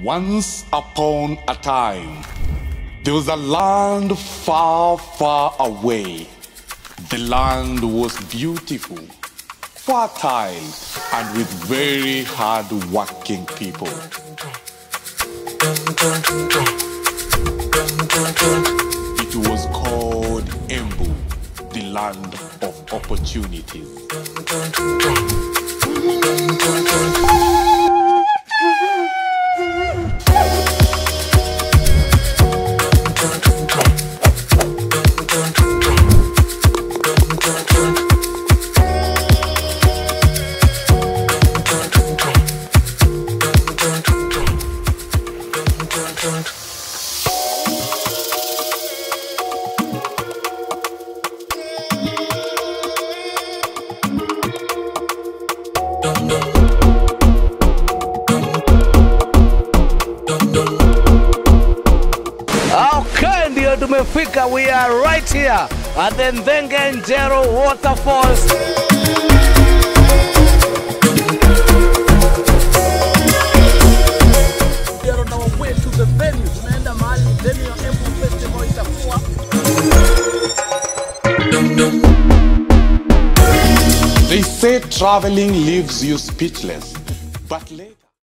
Once upon a time, there was a land far, far away. The land was beautiful, fertile, and with very hard working people. It was called Embu, the land of opportunities. Okay, ndio tumefika. We are right here at the Ndenge Waterfalls. They say traveling leaves you speechless, but later.